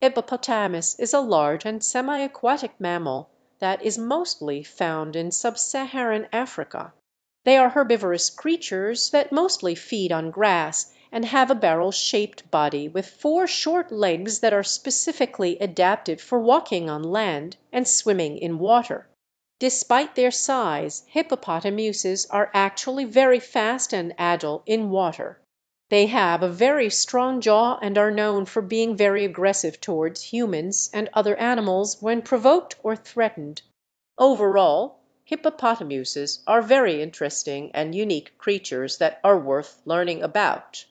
Hippopotamus is a large and semi aquatic mammal that is mostly found in sub Saharan Africa. They are herbivorous creatures that mostly feed on grass and have a barrel shaped body with four short legs that are specifically adapted for walking on land and swimming in water. Despite their size, Hippopotamuses are actually very fast and agile in water. They have a very strong jaw and are known for being very aggressive towards humans and other animals when provoked or threatened. Overall, Hippopotamuses are very interesting and unique creatures that are worth learning about.